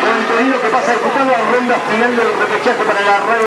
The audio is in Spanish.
Montevideo que pasa a la ronda final del repechaje para la radio.